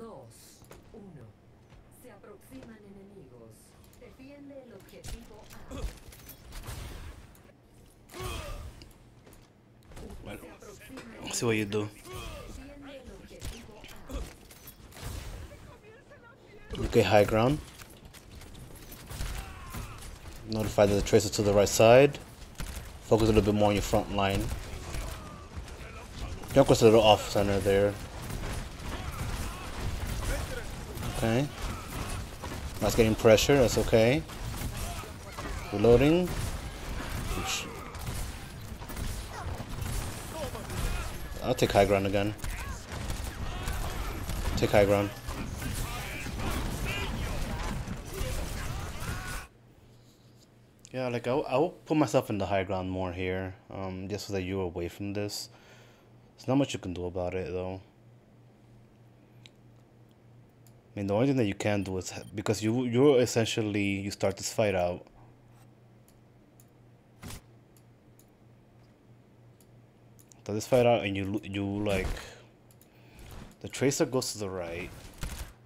Dos, uno. Se aproximan enemigos. Defiende el objetivo A. Bueno, Se aproximan let's see what you do. Defiende el objetivo A. Okay, high ground. Notify that the tracer to the right side. Focus a little bit more on your front line. Junker's a little off center there. Okay. That's getting pressure, that's okay. Reloading. I'll take high ground again. Take high ground. Yeah, like I'll, I'll put myself in the high ground more here, um, just so that you're away from this. There's not much you can do about it, though. I mean, the only thing that you can do is because you you're essentially you start this fight out. Start this fight out, and you you like the tracer goes to the right.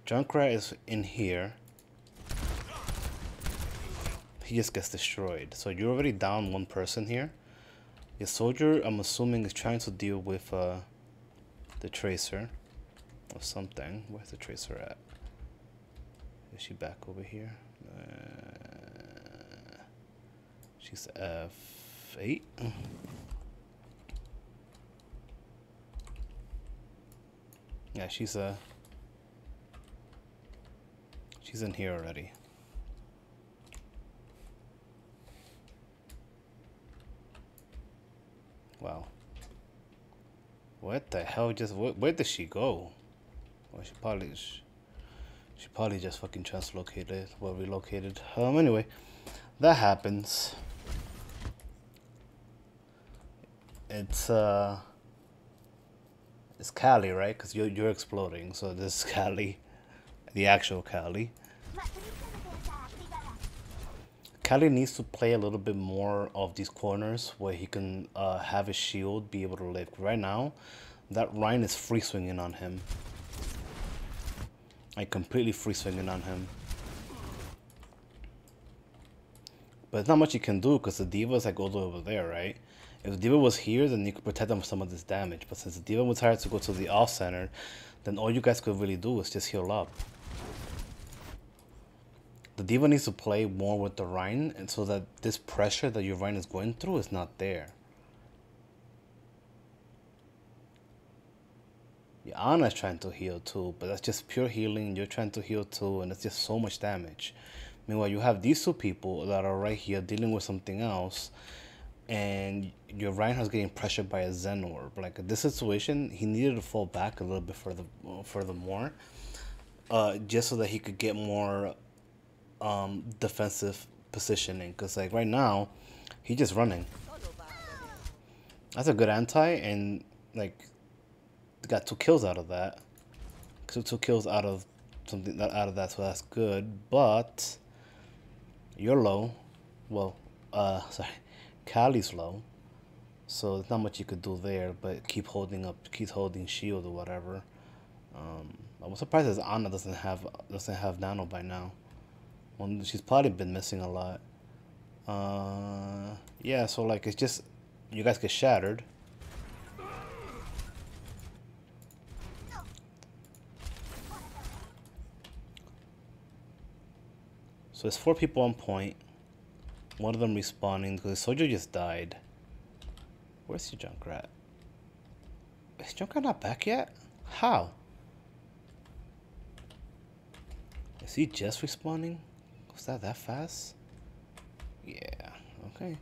Junkrat is in here he just gets destroyed. So you're already down one person here. Your soldier, I'm assuming, is trying to deal with uh, the tracer or something. Where's the tracer at? Is she back over here? Uh, she's F8. Yeah, she's uh she's in here already. Wow. What the hell just where, where did she go? Well, she probably she probably just fucking translocated well relocated. Um anyway, that happens. It's uh it's Cali, right? Cuz you you're exploding. So this is Cali, the actual Cali. Cali needs to play a little bit more of these corners where he can uh, have his shield be able to lift. Right now, that Rein is free swinging on him. Like completely free swinging on him. But there's not much you can do because the is like all the way over there, right? If the D.Va was here, then you could protect them from some of this damage. But since the D.Va was hired to go to the off center, then all you guys could really do is just heal up. The D.Va needs to play more with the Rein, and so that this pressure that your Rein is going through is not there. Ana's trying to heal too, but that's just pure healing. You're trying to heal too, and it's just so much damage. Meanwhile, you have these two people that are right here dealing with something else, and your Reinhardt's getting pressured by a Zen Orb. Like this situation, he needed to fall back a little bit further, further more, uh, just so that he could get more um, defensive positioning. Because like right now, he's just running. That's a good anti, and like got two kills out of that. So two kills out of something out of that, so that's good. But you're low. Well, uh, sorry, Cali's low. So there's not much you could do there, but keep holding up, keep holding shield or whatever. Um, I'm surprised that Ana doesn't have doesn't have nano by now. Well, she's probably been missing a lot. Uh, yeah, so like it's just you guys get shattered. There's four people on point. One of them respawning because the soldier just died. Where's your Junkrat? Is Junkrat not back yet? How? Is he just respawning? Was that that fast? Yeah. Okay.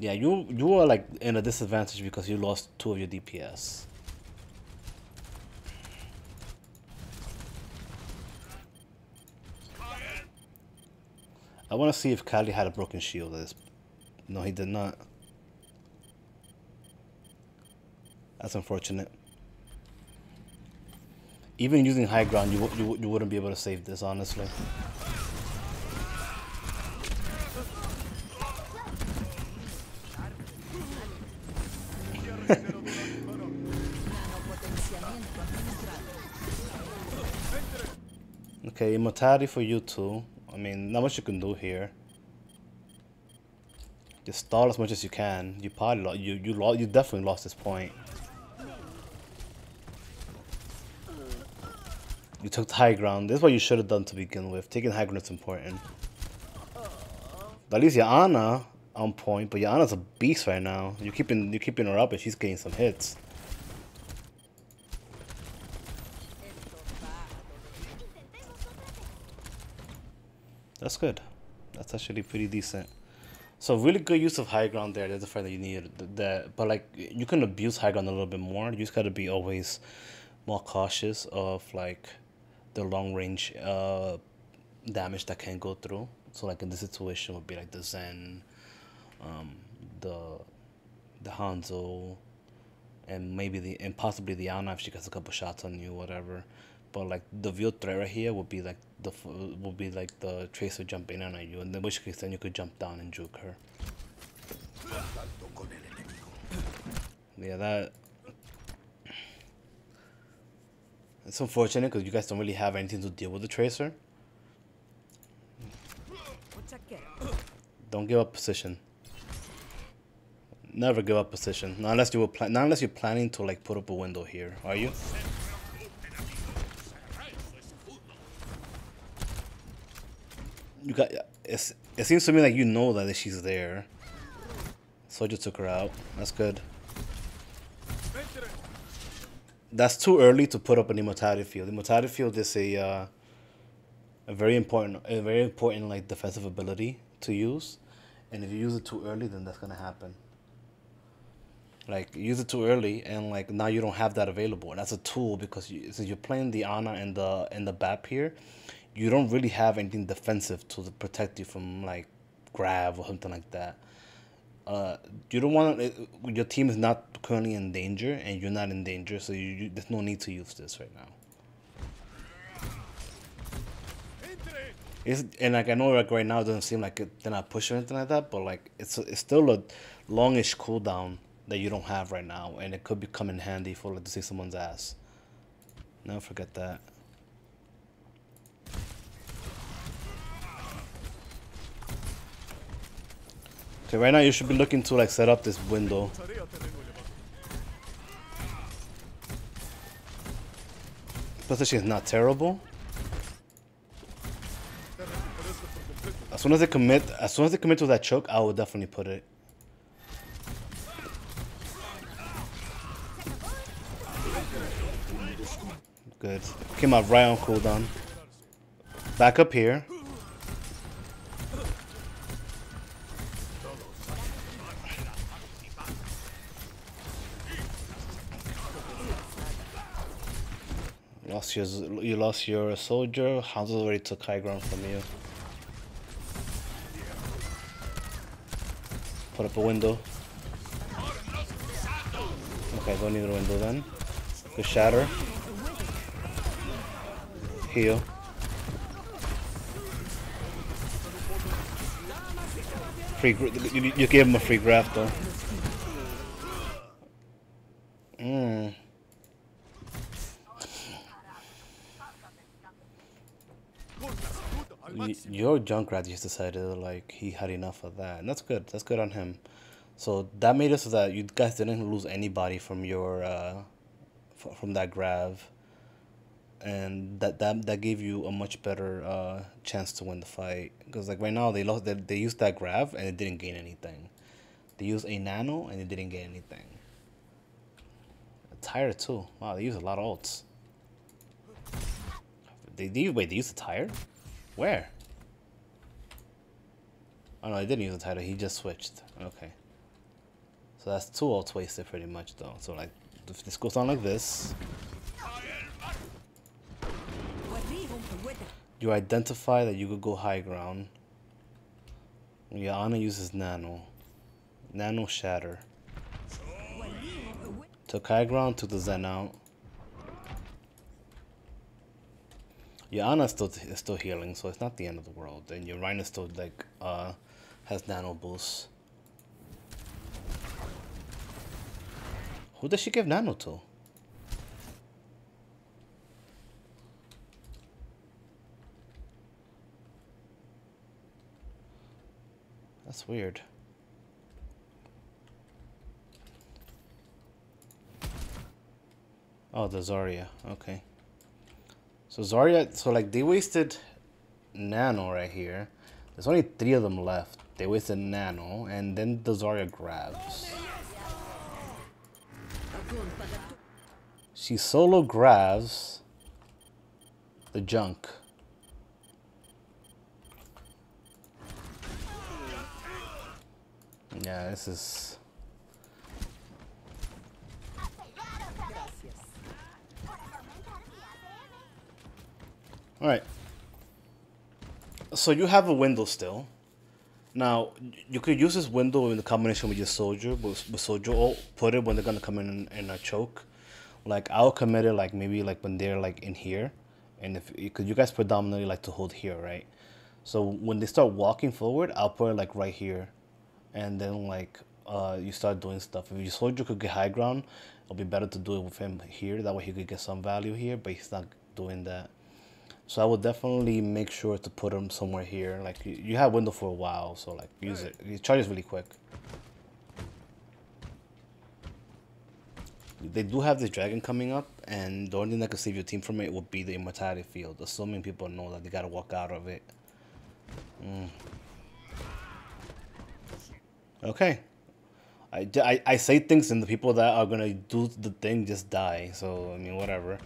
Yeah, you you are like in a disadvantage because you lost two of your DPS. I want to see if Kali had a broken shield. No, he did not. That's unfortunate. Even using high ground, you you you wouldn't be able to save this, honestly. Okay, immortality for you too. I mean, not much you can do here. Just stall as much as you can. You probably lo you you lo you definitely lost this point. You took the high ground. This is what you should have done to begin with. Taking high ground is important. At least your Ana on point, but your Ana's a beast right now. You keeping you keeping her up, and she's getting some hits. That's good. That's actually pretty decent. So really good use of high ground there. That's the fact that you need that, but like you can abuse high ground a little bit more. You just gotta be always more cautious of like the long range uh, damage that can go through. So like in this situation would be like the Zen, um, the the Hanzo, and maybe the and possibly the Ana if she gets a couple shots on you, whatever. But like the real threat right here would be like the would be like the tracer jumping in on you, and in which case then you could jump down and juke her. Yeah, that. It's unfortunate because you guys don't really have anything to deal with the tracer. Don't give up position. Never give up position. Not unless you were plan not unless you're planning to like put up a window here, are you? You got it seems to me like you know that she's there. so Soldier took her out. That's good. That's too early to put up an immortality field. Immortality field is a uh, a very important a very important like defensive ability to use. And if you use it too early then that's gonna happen. Like use it too early and like now you don't have that available. And that's a tool because you, since you're playing the Ana and the and the BAP here, you don't really have anything defensive to protect you from like grab or something like that. Uh, you don't want your team is not currently in danger and you're not in danger, so you, you, there's no need to use this right now. It's, and like I know like right now it doesn't seem like it, they're not pushing anything like that, but like it's it's still a longish cooldown that you don't have right now, and it could be come in handy for like to see someone's ass. Never forget that. Okay, right now you should be looking to like set up this window. Position is not terrible. As soon as they commit, as soon as they commit to that choke, I will definitely put it. Good. Came out right on cooldown. Back up here. Your you lost your soldier. Hanzo already took high ground from you. Put up a window. Okay, don't need a window then. The shatter. Heal. Free. You, you gave him a free grav though. Hmm. Your Junkrat just decided like he had enough of that, and that's good. That's good on him. So that made it so that you guys didn't lose anybody from your uh, from that grav, and that that that gave you a much better uh, chance to win the fight. Because like right now they lost they, they used that grav and it didn't gain anything. They used a nano and it didn't gain anything. A tire too. Wow, they use a lot of ults. They, they wait. They used a tire. Where? Oh no, I didn't use the tire. He just switched. Okay. So that's two ults wasted pretty much though. So like, if this goes on like this. You identify that you could go high ground. Your uses Nano. Nano Shatter. Took high ground, took the Zen out. Your Ana is still is still healing, so it's not the end of the world. And your Rein is still like uh has nano boost. Who does she give nano to? That's weird. Oh, the Zarya. Okay. So Zarya, so like they wasted Nano right here. There's only three of them left. They waste a Nano, and then the Zarya grabs. She solo grabs the junk. Yeah, this is. All right. So you have a window still. Now you could use this window in the combination with your soldier, with, with soldier ult. Put it when they're gonna come in in a choke. Like I'll commit it like maybe like when they're like in here, and if because you guys predominantly like to hold here, right? So when they start walking forward, I'll put it like right here, and then like uh, you start doing stuff. If your soldier could get high ground, it'll be better to do it with him here. That way he could get some value here, but he's not doing that. So I would definitely make sure to put them somewhere here. Like you, you have window for a while, so like use it. It charges really quick. They do have this dragon coming up, and the only thing that could save your team from it would be the immortality field, assuming people know that they gotta walk out of it. Mm. Okay. I, I, I say things and the people that are gonna do the thing just die, so I mean whatever.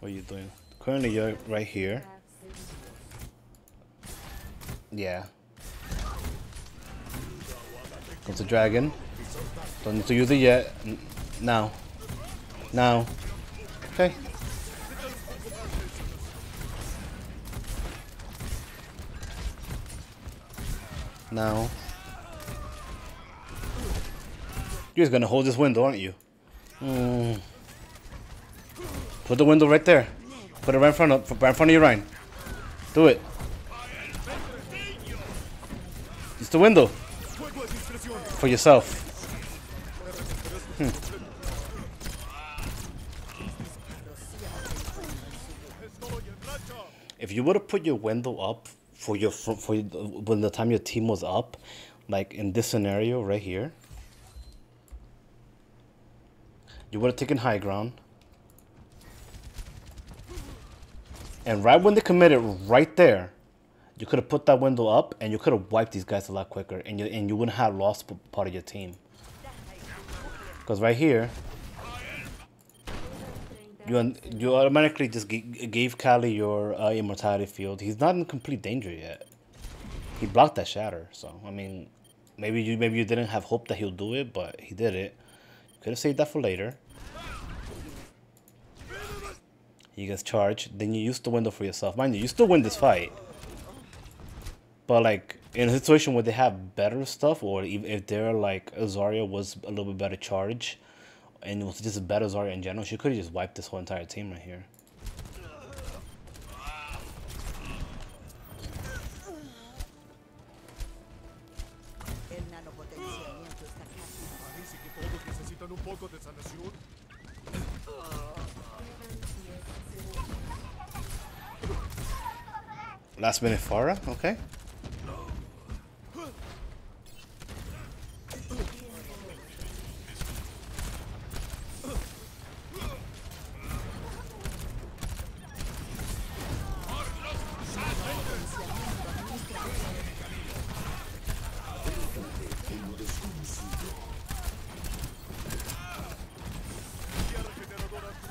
What are you doing? Currently you're right here. Yeah. Comes the dragon. Don't need to use it yet. Now. Now. Okay. Now. You're just gonna hold this window, aren't you? Hmm. Put the window right there. Put it right in front of, right in front of your Rein. Do it. It's the window. For yourself. Hmm. If you would have put your window up for your for, for when the time your team was up, like in this scenario right here, you would have taken high ground. And right when they committed, right there, you could have put that window up and you could have wiped these guys a lot quicker and you, and you wouldn't have lost part of your team. Because right here, you, you automatically just gave Kali your uh, immortality field. He's not in complete danger yet. He blocked that shatter, so I mean, maybe you maybe you didn't have hope that he'll do it, but he did it. Could have saved that for later. He gets charged. Then you use the window for yourself. Mind you, you still win this fight. But like in a situation where they have better stuff, or if they're like a Zarya was a little bit better charge, and it was just a better Zarya in general, she could have just wiped this whole entire team right here. Last minute Pharah, okay.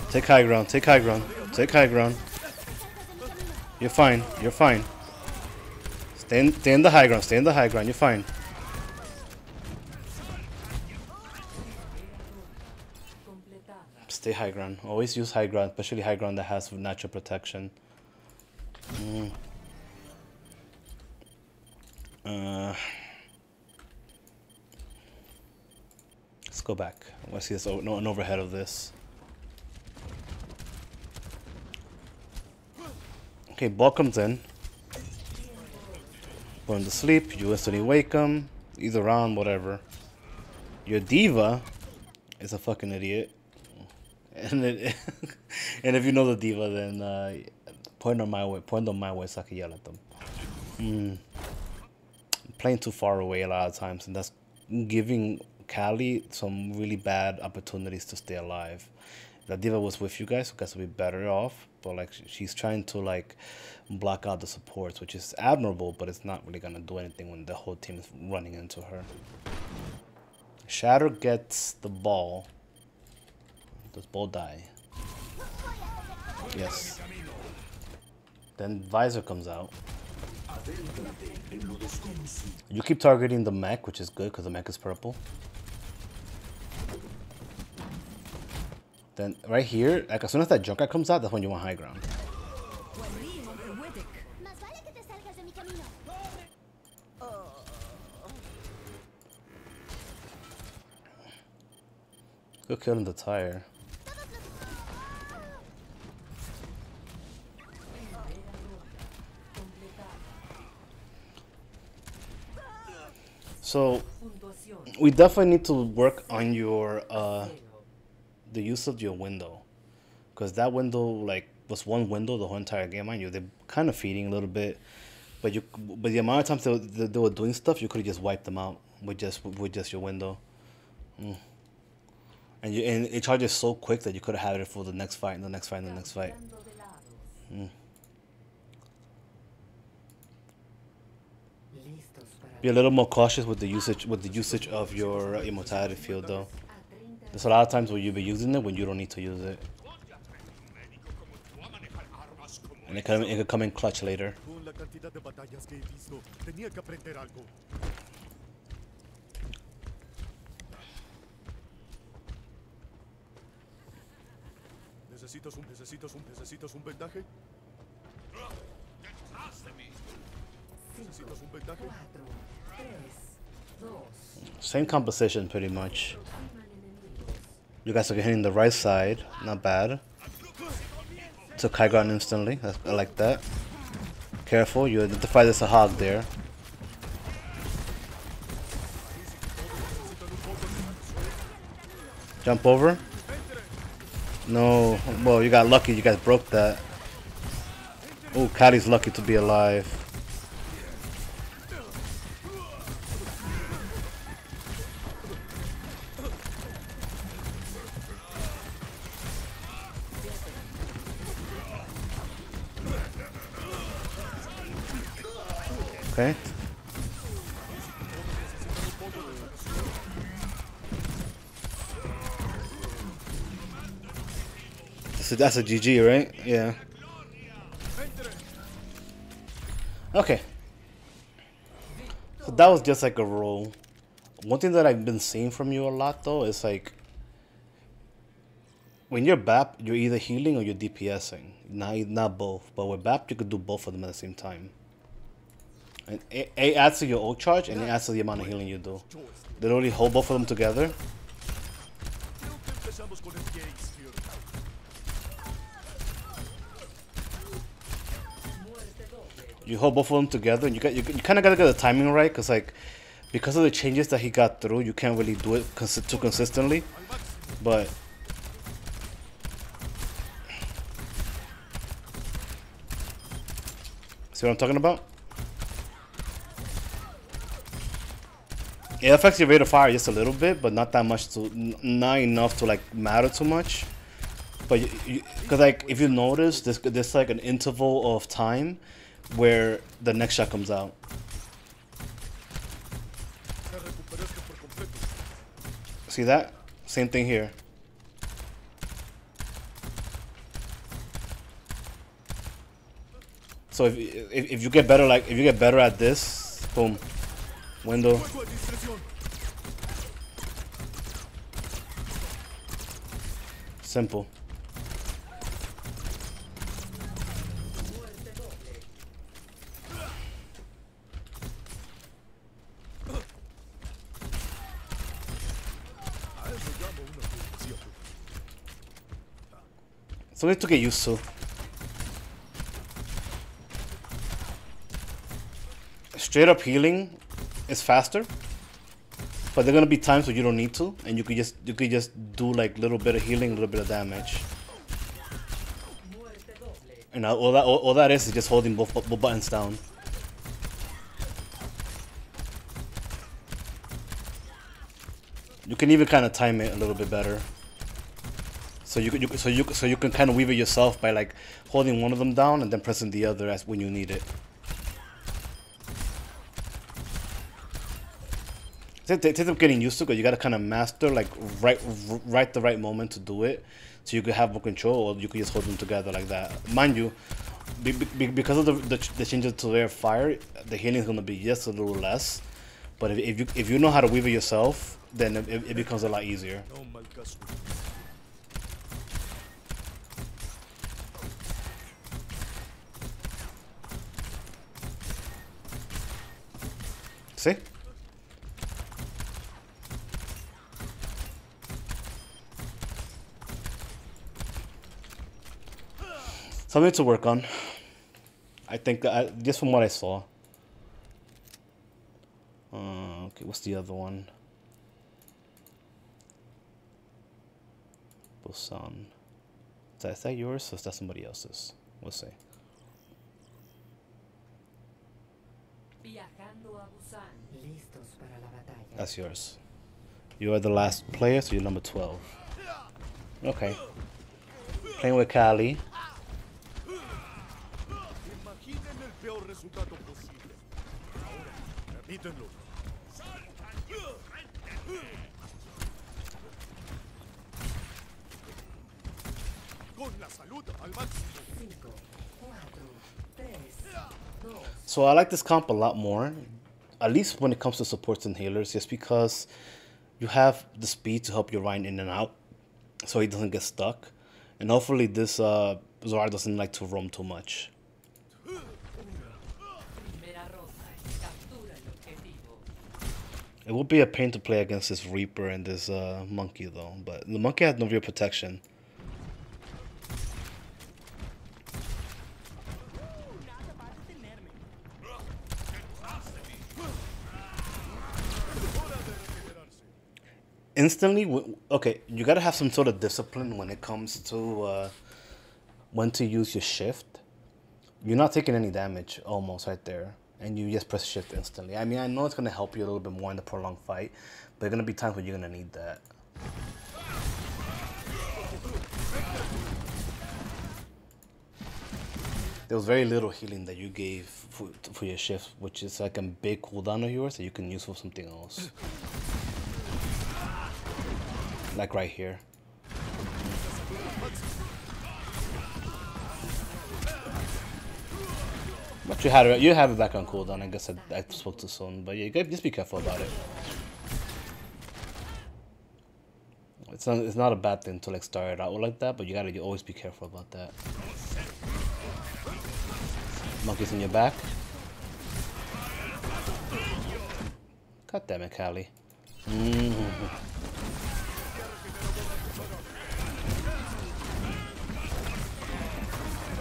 Take high ground, take high ground, take high ground. You're fine, you're fine. Stay in, stay in the high ground, stay in the high ground, you're fine. Stay high ground. Always use high ground, especially high ground that has natural protection. Mm. Uh, let's go back. I want to see this an overhead of this. Okay, ball comes in. Put him to sleep. You instantly wake him. Either on, whatever. Your D.Va is a fucking idiot. And it, and if you know the D.Va, then uh, point on my way. Point on my way so I can yell at them. Mm. Playing too far away a lot of times, and that's giving Cali some really bad opportunities to stay alive. The D.Va was with you guys, you guys would be better off. But like she's trying to like block out the supports, which is admirable, but it's not really gonna do anything when the whole team is running into her. Shatter gets the ball. Does ball die? Yes. Then Visor comes out. You keep targeting the mech, which is good because the mech is purple. Then right here, like as soon as that Junkrat comes out, that's when you want high ground. Good kill in the tire. So we definitely need to work on your uh. The use of your window because that window like was one window the whole entire game mind you. They're kind of feeding a little bit but you but the amount of times they, were- they, were doing stuff you could have just wiped them out with just with just your window. Mm. and you and it charges so quick that you could have had it for the next fight and the next fight and the next fight. Para be a little more cautious with the usage with the usage of your immortality field though. a 30 there's a lot of times where you'll be using it when you don't need to use it and it can, it could come in clutch later Con la cantidad de batallas que he visto, tenía que aprender algo. ¿Necesitas un, necesitas un, necesitas un vendaje? ¿Necesitas un vendaje? 4, 3, 2, Same composition, pretty much. You guys are hitting the right side, not bad. Took high ground instantly. I like that. Careful, you identify there's a hog there. Jump over. No, well, you got lucky. You guys broke that. Oh, Caddy's lucky to be alive. That's a GG, right? Yeah. Okay. So that was just like a roll. One thing that I've been seeing from you a lot though is like when you're BAP, you're either healing or you're DPSing. Not not both, but with BAP you could do both of them at the same time. And it, adds to your ult charge and it adds to the amount of healing you do. They literally hold both of them together. You hold both of them together, and you got you, you kind of gotta get the timing right, cause like because of the changes that he got through, you can't really do it consi- too consistently. But see what I'm talking about? It affects your rate of fire just a little bit, but not that much to, not enough to like matter too much. But because like if you notice, there's there's like an interval of time where the next shot comes out. See that? Same thing here. So if, if if you get better like if you get better at this, boom, window. Simple. Something to get used to. Straight up healing is faster. But there are gonna be times where you don't need to, and you could just you could just do like little bit of healing, a little bit of damage. And all that all, all that is is just holding both, both buttons down. You can even kind of time it a little bit better. So you, you so you so you can kind of weave it yourself by like holding one of them down and then pressing the other as when you need it. It takes up getting used to because you gotta kind of master like right right the right moment to do it, so you could have more control, or you could just hold them together like that. Mind you, be, be, because of the, the the changes to their fire, the healing is gonna be just a little less. But if, if you if you know how to weave it yourself, then it, it becomes a lot easier. Oh See? Something to work on. I think I, just from what I saw. Uh, okay, what's the other one? Busan. Is that, is that yours or is that somebody else's? We'll see. Viajando a Busan. Listos para la batalla. That's yours. You are the last player, so you're number 12. Okay. Playing with Kali. Imaginen el peor resultado posible. Ahora, permítanlo. Con la salud al máximo. 5, 4, 3, 2, So I like this comp a lot more, at least when it comes to supports and healers, just because you have the speed to help your Rein in and out, so he doesn't get stuck, and hopefully this uh, doesn't like to roam too much. It would be a pain to play against this Reaper and this uh, Monkey though, but the Monkey has no real protection. Instantly okay you gotta have some sort of discipline when it comes to uh, when to use your shift. You're not taking any damage almost right there and you just press shift instantly. I mean i know it's gonna help you a little bit more in the prolonged fight but there are gonna be times when you're gonna need that. There was very little healing that you gave for, for your shift which is like a big cooldown of yours that you can use for something else like right here. But you had it, you have it back on cooldown. I guess I, I spoke too soon, but yeah, just be careful about it. It's not, it's not a bad thing to like start it out like that, but you gotta always be careful about that. Monkeys in your back. God damn it, Callie. Mhm.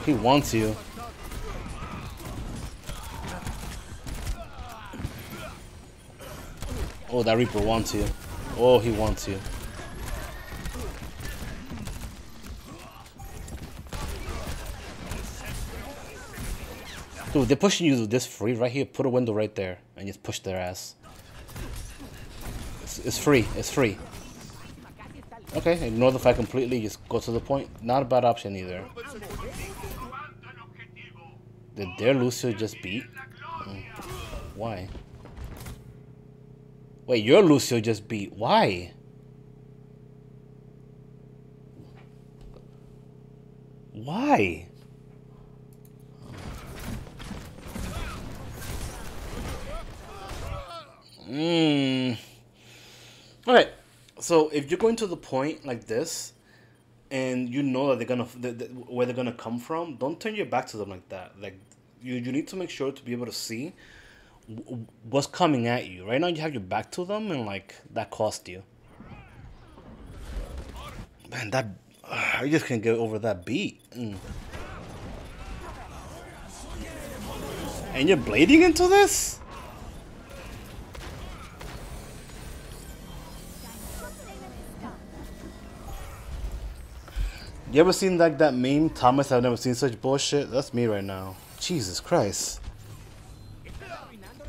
He wants you. Oh, that Reaper wants you. Oh, he wants you. Dude, they're pushing you this free right here. Put a window right there and just push their ass. It's, it's free. It's free. Okay, ignore the fight completely. Just go to the point. Not a bad option either. Did their Lucio just beat? Mm. Why? Wait, your Lucio just beat. Why? Why? Mmm. Okay, so if you're going to the point like this, and you know that they're gonna that, that- where they're gonna come from, don't turn your back to them like that. Like you, you need to make sure to be able to see what's coming at you. Right now you have your back to them and like that cost you. Man, that uh, I just can't get over that beat. Mm. And you're blading into this? You ever seen like that meme? Thomas, I've never seen such bullshit. That's me right now. Jesus Christ.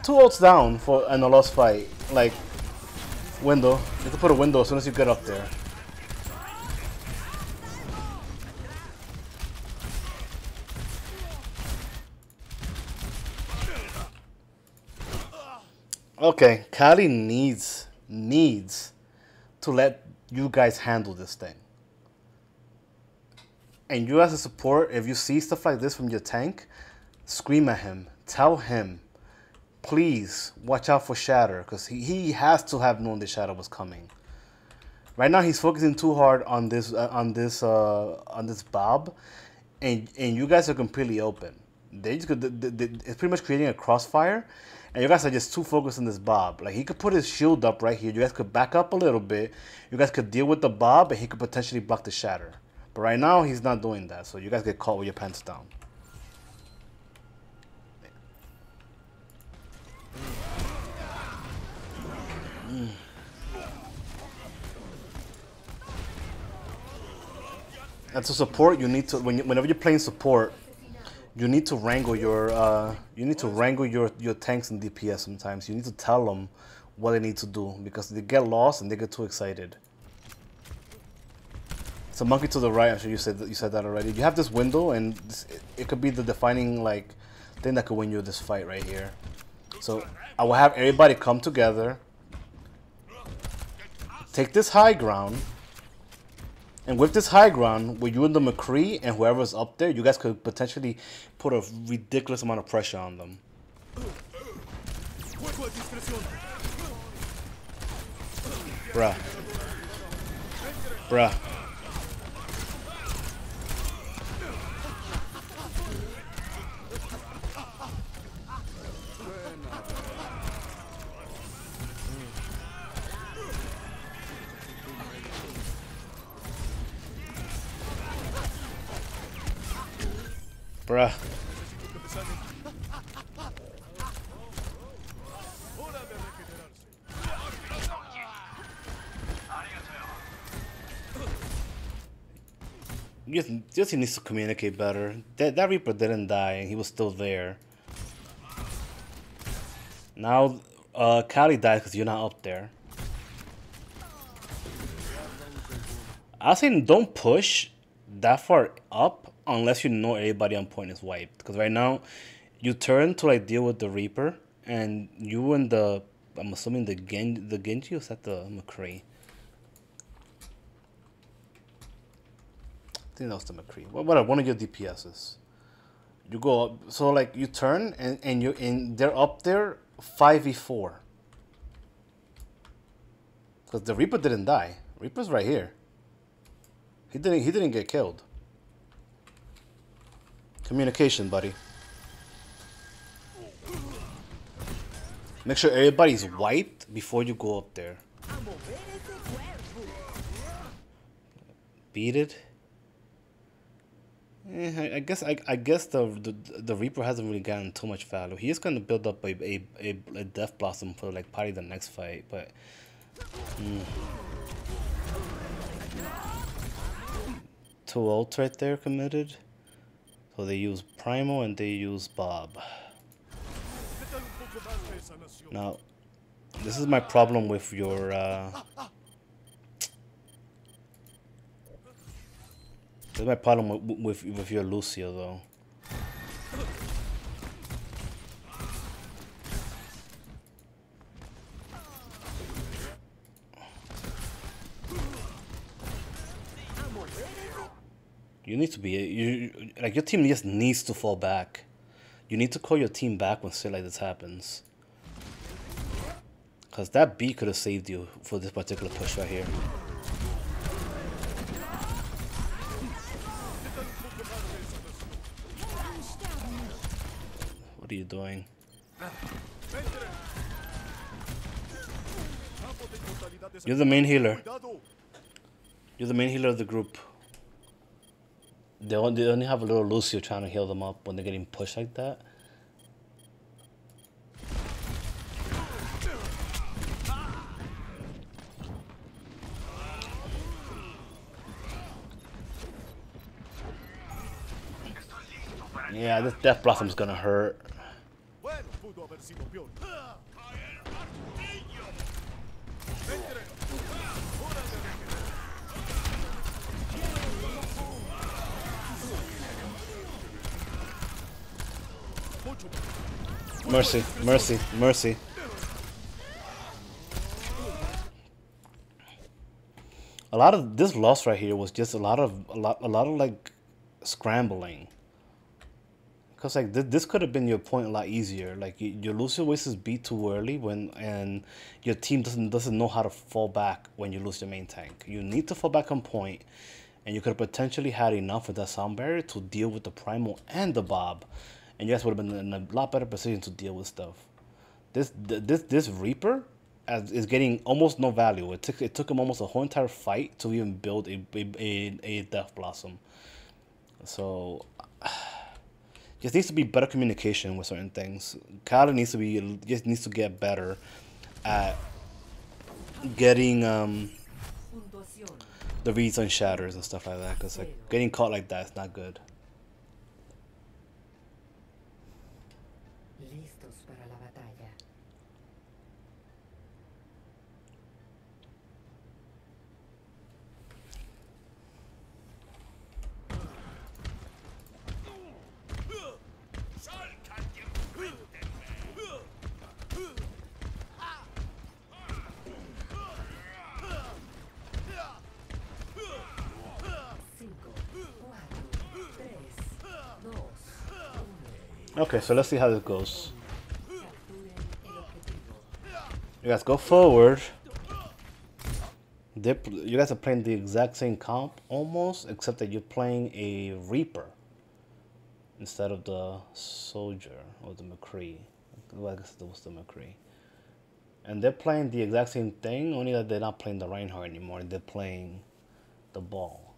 Two ults down for and a lost fight. Like window. You can put a window as soon as you get up there. Okay, Kali needs needs to let you guys handle this thing. And you as a support, if you see stuff like this from your tank, scream at him. Tell him, please watch out for Shatter, because he, he has to have known the Shatter was coming. Right now he's focusing too hard on this uh, on this uh, on this Bob, and and you guys are completely open. They just could, they, they, it's pretty much creating a crossfire, and you guys are just too focused on this Bob. Like he could put his shield up right here. You guys could back up a little bit. You guys could deal with the Bob, and he could potentially block the Shatter. But right now he's not doing that, so you guys get caught with your pants down. And to support, you need to when you, whenever you're playing support, you need to wrangle your uh, you need to wrangle your your tanks and DPS. Sometimes you need to tell them what they need to do because they get lost and they get too excited. It's a monkey to the right. I'm sure you said that you said that already. You have this window, and this, it, it could be the defining like thing that could win you this fight right here. So I will have everybody come together, take this high ground. And with this high ground, with you and the McCree and whoever's up there, you guys could potentially put a ridiculous amount of pressure on them. Bruh. Bruh. Bruh. Just, just he needs to communicate better. That, that Reaper didn't die, and he was still there. Now, uh, Kali died because you're not up there. I saying don't push that far up unless you know everybody on point is wiped. Because right now, you turn to like deal with the Reaper, and you and the I'm assuming the Gen the Genji was at the McCree. I think that was the McCree. What what one of your DPSs? You go up, so like you turn and and you and they're up there five v four. Because the Reaper didn't die. Reaper's right here. He didn't he didn't get killed. Communication, buddy. Make sure everybody's wiped before you go up there. Beat it. Eh, I, guess I, I guess the, the the Reaper hasn't really gotten too much value. He is gonna build up a a, a, a Death Blossom for like probably the next fight, but mm. two ults right there committed. So they use Primo and they use Bob. Now, this is my problem with your. Uh, this is my problem with, with with your Lucio though. You need to be you like your team just needs to fall back. You need to call your team back when shit like this happens. Cause that B could have saved you for this particular push right here. What are you doing? You're the main healer. You're the main healer of the group they only, they only have a little Lucio trying to heal them up when they're getting pushed like that. Yeah, this Death Blossom's gonna hurt. Mercy, mercy, mercy. A lot of this loss right here was just a lot of a lot a lot of like scrambling. Cause like this, this could have been your point a lot easier. Like you, you lose your Oasis beat too early when and your team doesn't doesn't know how to fall back when you lose your main tank. You need to fall back on point, and you could have potentially had enough with that sound barrier to deal with the primal and the bob, and guys would have been in a lot better position to deal with stuff. This this this Reaper is getting almost no value. It took it took him almost a whole entire fight to even build a a, a, Death Blossom. So just needs to be better communication with certain things. Kyle needs to be just needs to get better at getting um the reads on shatters and stuff like that. Cause like getting caught like that is not good. Listos para la batalla. Salgan y enfréntenme. Cinco, cuatro, tres, dos, uno. Okay, so let's see how this goes. You guys go forward. You guys are playing the exact same comp almost, except that you're playing a Reaper instead of the Soldier or the McCree. Well, I guess it was the McCree. And they're playing the exact same thing, only that they're not playing the Reinhardt anymore. They're playing the ball.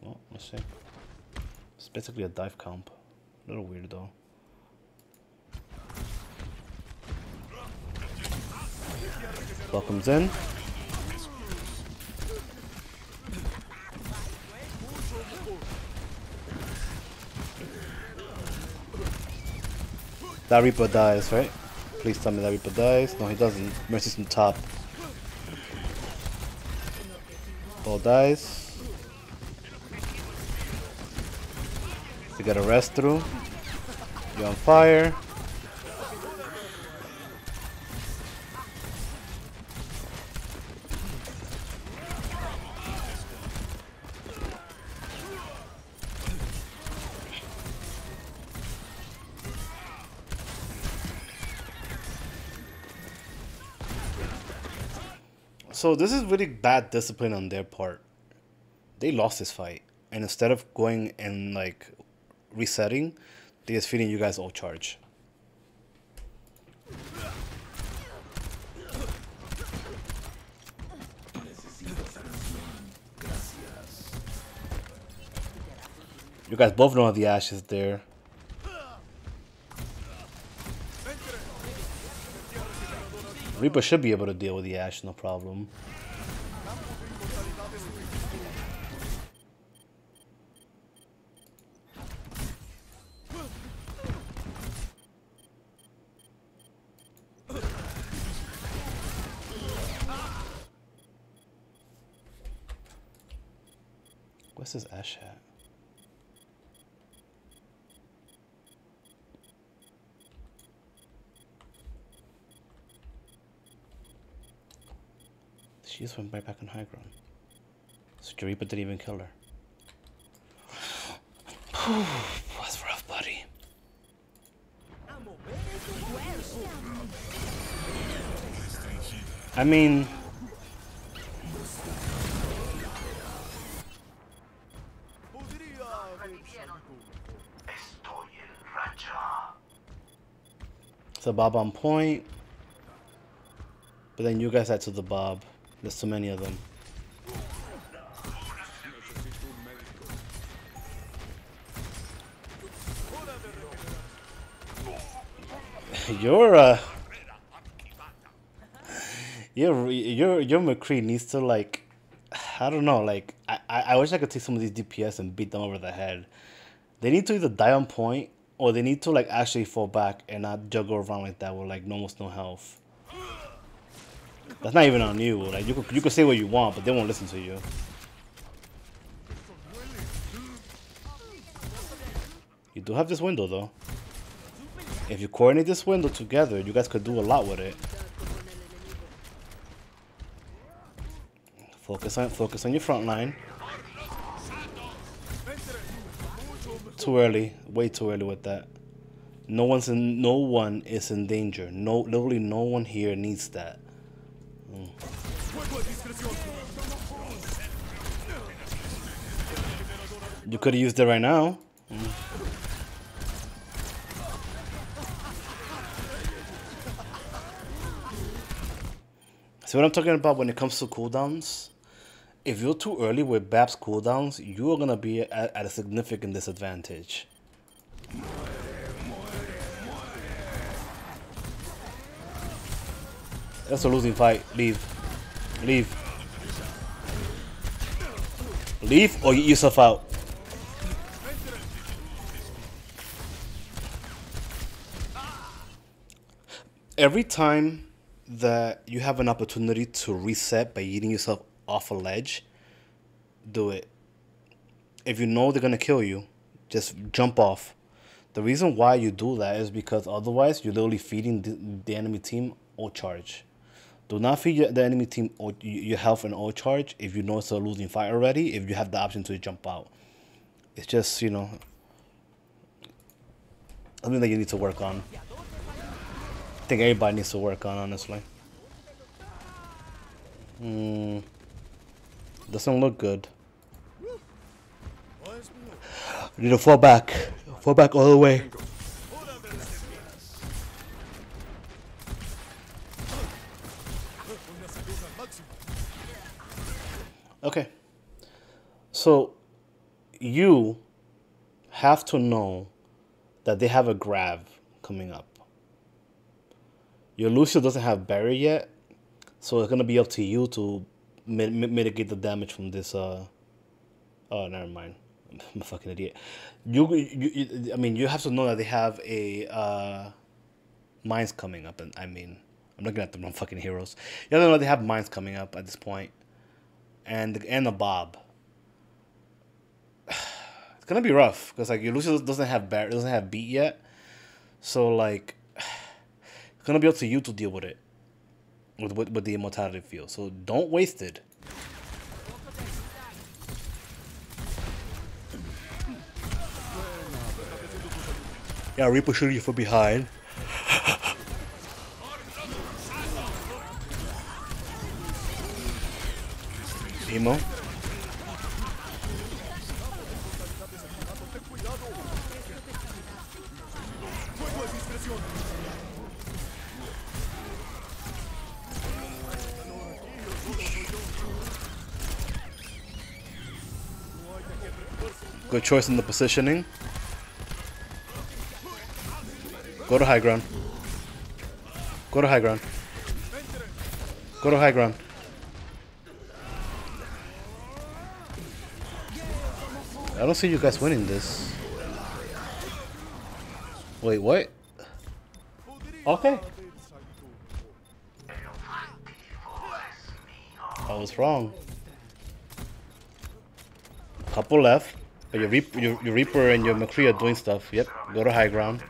Well, let's see. It's basically a dive comp. A little weird though. Welcomes in. That Reaper dies, right? Please tell me that Reaper dies. No, he doesn't. Mercy's from top. Ball dies. Got a rest through. You're on fire. So this is really bad discipline on their part. They lost this fight, and instead of going and like resetting, they just feeding you guys ult charge. You guys both know the ash is there. Reaper should be able to deal with the ash, no problem. Ash at? She just went right back on high ground. So Jaripa didn't even kill her. That's rough, buddy. I mean, Bob on point. But then you guys had to the Bob. There's too many of them. Your uh, your your your McCree needs to like, I don't know, like I, I wish I could take some of these DPS and beat them over the head. They need to either die on point or they need to like actually fall back and not juggle around like that with like almost no health. That's not even on you. Like you could you could say what you want, but they won't listen to you. You do have this window though. If you coordinate this window together, you guys could do a lot with it. Focus on focus on your front line. Too early, way too early with that. No one's in no one is in danger. No literally no one here needs that. Discreción. You could have used it right now. Mm. See what I'm talking about when it comes to cooldowns? If you're too early with Bap's cooldowns, you are gonna be at, at a significant disadvantage. That's a losing fight. Leave. Leave. Leave or get yourself out. Every time that you have an opportunity to reset by eating yourself off a ledge, do it. If you know they're gonna kill you, just jump off. The reason why you do that is because otherwise you're literally feeding the, the enemy team ult charge. Do not feed the enemy team or your health and ult charge if you know it's a losing fight already. If you have the option to jump out, it's just you know something that you need to work on. I think everybody needs to work on honestly. Hmm. Doesn't look good. You need to fall back. Fall back all the way. Okay. So you have to know that they have a grab coming up. Your Lucio doesn't have barrier yet, so it's gonna be up to you to mi- mi- mitigate the damage from this. Uh, oh, never mind. I'm a fucking idiot. You, you, you, I mean, you have to know that they have a uh, mines coming up, and I mean, I'm looking at the wrong fucking heroes. You know they have mines coming up at this point and and a Bob. It's gonna be rough because like Lucio's doesn't have bar- doesn't have beat yet, so like it's gonna be up to you to deal with it with with, with the immortality field. So don't waste it. Yeah, Reaper shooting you from behind. Emo. Good choice in the positioning. Go to high ground. Go to high ground. Go to high ground. I don't see you guys winning this. Wait, what? Okay. I was wrong. Couple left. Your, Reap, your, your Reaper and your McCree are doing stuff. Yep, go to high ground.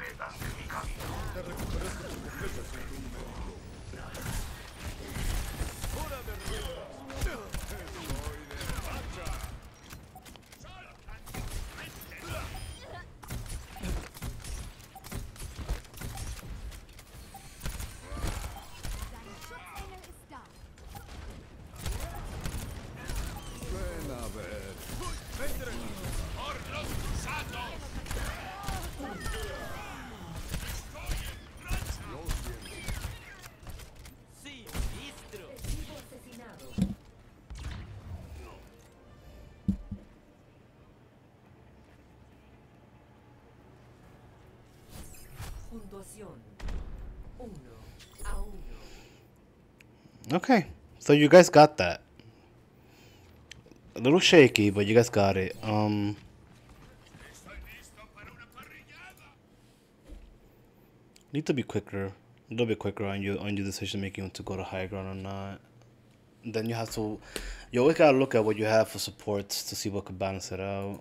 So you guys got that. A little shaky, but you guys got it. Um, need to be quicker, a little bit quicker on your on your decision making to go to high ground or not. Then you have to, you always gotta look at what you have for supports to see what could balance it out.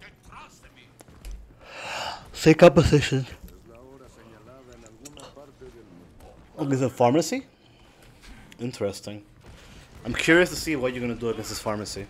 ¡Detrás de mí! Say composition. Is it Pharmercy? Interesting. I'm curious to see what you're gonna do against this Pharmercy.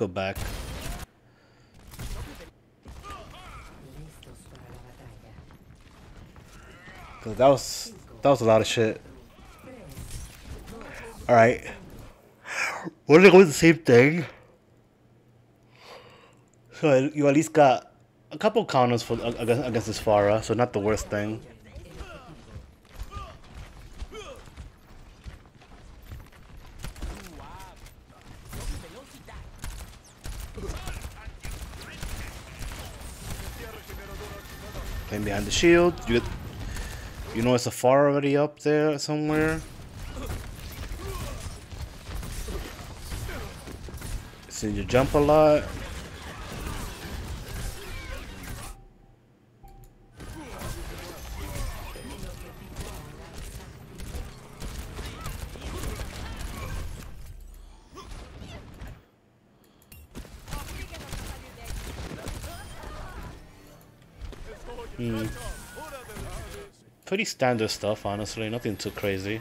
Go back. Cause that was that was a lot of shit. All right, we're gonna go with the same thing. So you at least got a couple counters for against, against this Pharah, so not the worst thing. energía regeneradora activada. Playing behind the shield, you get, you know it's a Pharah already up there somewhere. Seeing you jump a lot. Pretty standard stuff, honestly. Nothing too crazy.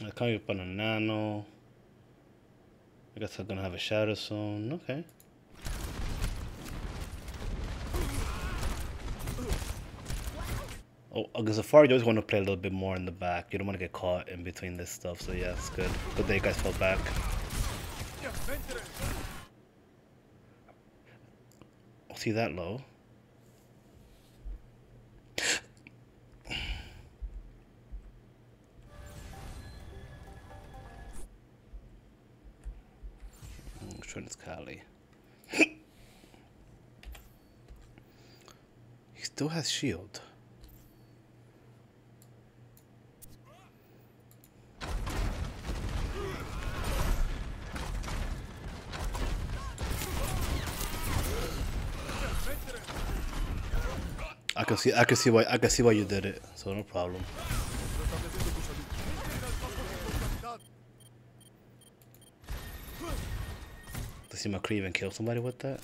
I can't up on a nano. I guess I'm gonna have a shadow soon. Okay. Because so far you always want to play a little bit more in the back. You don't want to get caught in between this stuff. So yeah, it's good. Good that you guys fell back. Entre. See that low? Mm, Which Kali? he still has shield. I can see I can see why I can see why you did it, so no problem. To see McCree even kill somebody with that?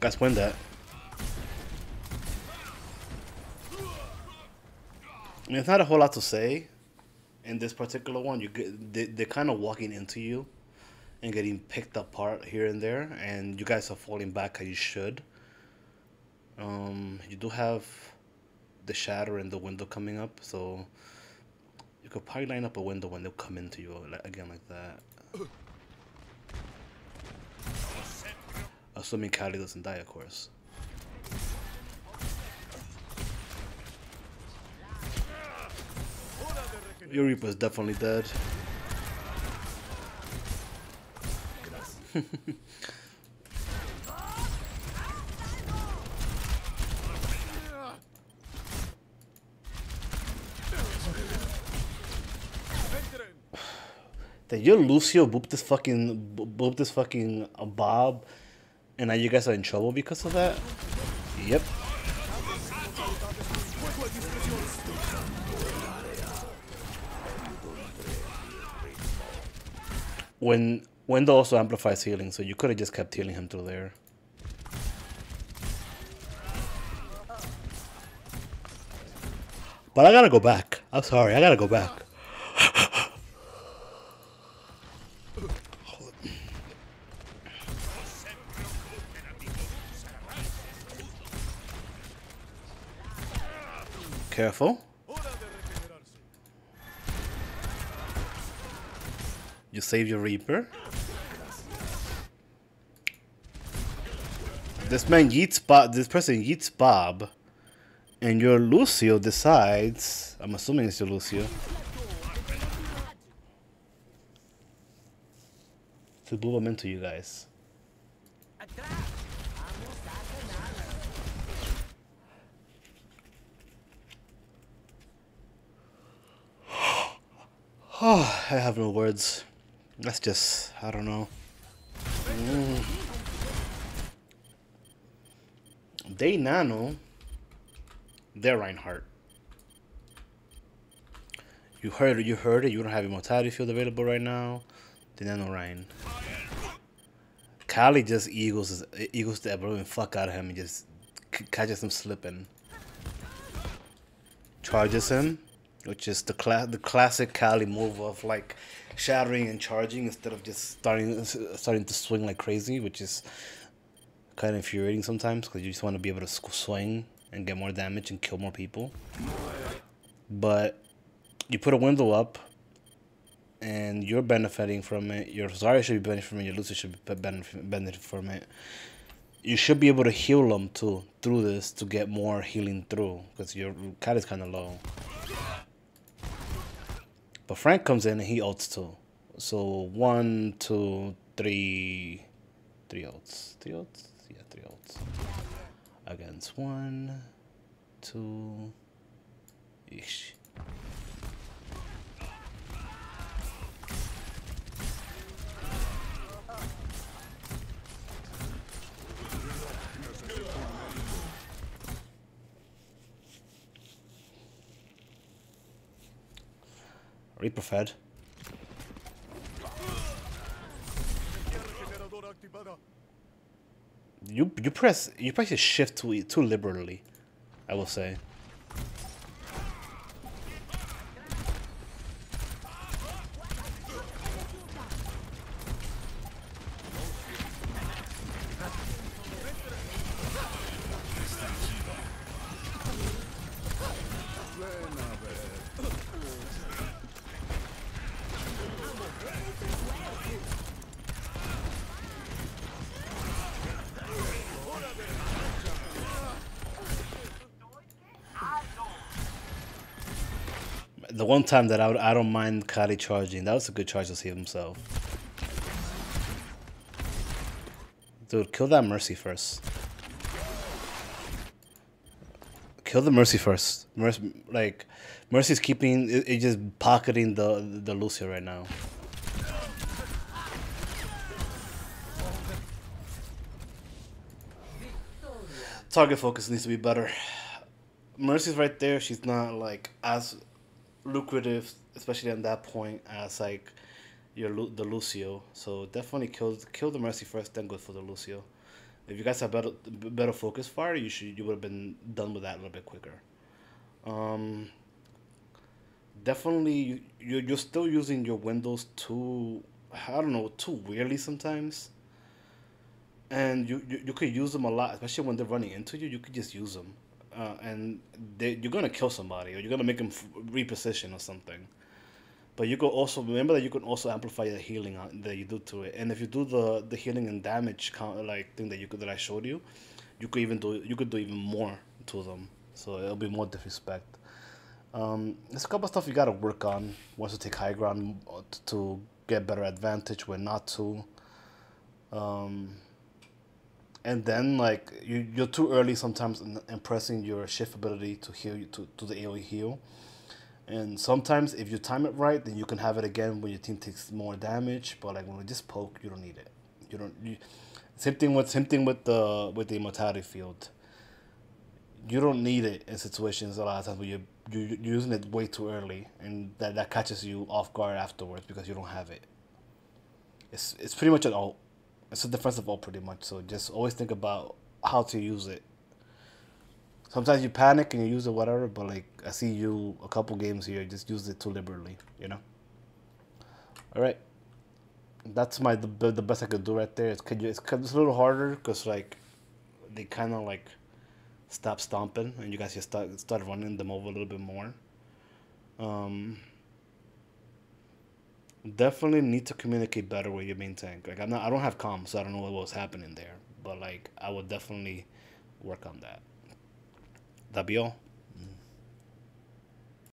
Guys win that. It's not a whole lot to say in this particular one. You get they, they're kind of walking into you and getting picked apart here and there, and you guys are falling back as you should. Um, you do have the shatter and the window coming up, so you could probably line up a window when they'll come into you again like that. Assuming Kali doesn't die, of course. Your Reaper's definitely dead. Did your Lucio boop this fucking bo- boop this fucking uh, Bob, and now you guys are in trouble because of that? Yep. When Wendell also amplifies healing, so you could have just kept healing him through there. But I gotta go back. I'm sorry, I gotta go back. Careful. Hora de regenerarse. You save your Reaper. This man yeets Bob. This person yeets Bob, and your Lucio decides. I'm assuming it's your Lucio. To move him into you guys. Oh, I have no words. That's just, I don't know. Mm. They Nano, they're Reinhardt. You heard it, you heard it. You don't have immortality field available right now. The Nano Rein. Kali just eagles eagles the and fuck out of him and just catches him slipping. Charges him, which is the cla- the classic Cali move of like shattering and charging instead of just starting starting to swing like crazy, which is kind of infuriating sometimes because you just want to be able to sw- swing and get more damage and kill more people. But you put a window up, and you're benefiting from it. Your Zarya should be benefiting from it. Your Lucy should be benefit benefit from it. You should be able to heal them too through this to get more healing through because your cat is kind of low. But Frank comes in and he ults too. So one, two, three, three ults. Three ults? Yeah, three ults. Against one, two, ish. Reaper fed. You you press you press shift too too liberally, I will say. The one time that I I don't mind Kali charging, that was a good charge to save himself. Dude, kill that Mercy first. Kill the Mercy first. Mercy, like, Mercy's keeping, it, it just pocketing the the Lucio right now. Target focus needs to be better. Mercy's right there. She's not like as lucrative, especially at that point, as like your the Lucio. So definitely kill kill the Mercy first, then go for the Lucio. If you guys have better better focus fire, you should you would have been done with that a little bit quicker. Um, definitely you you're, you're still using your windows too I don't know too weirdly sometimes. And you, you, you could use them a lot, especially when they're running into you. You could just use them, uh, and they, you're gonna kill somebody, or you're gonna make them reposition or something. But you could also remember that you can also amplify the healing that you do to it, and if you do the the healing and damage count like thing that you could that I showed you, you could even do you could do even more to them, so it'll be more disrespect. Um, there's a couple stuff you gotta work on once you take high ground uh, to get better advantage when not to. Um, and then like you you're too early sometimes in, in pressing your shift ability to heal you to, to the AoE heal. And sometimes if you time it right, then you can have it again when your team takes more damage. But like when we just poke, you don't need it. You don't. You, same thing with same thing with the with the immortality field. You don't need it in situations a lot of times where you you you're using it way too early, and that that catches you off guard afterwards because you don't have it. It's it's pretty much an ult. It's a defensive pretty much. So just always think about how to use it. Sometimes you panic and you use it whatever, but like I see you a couple games here, just use it too liberally, you know. All right, that's my the, the best I could do right there. It's could you it's, it's a little harder because like they kind of like stop stomping and you guys just start start running them over a little bit more. Um, definitely need to communicate better with your main tank. Like I'm not I don't have comms, so I don't know what was happening there. But like I would definitely work on that. That'd be all.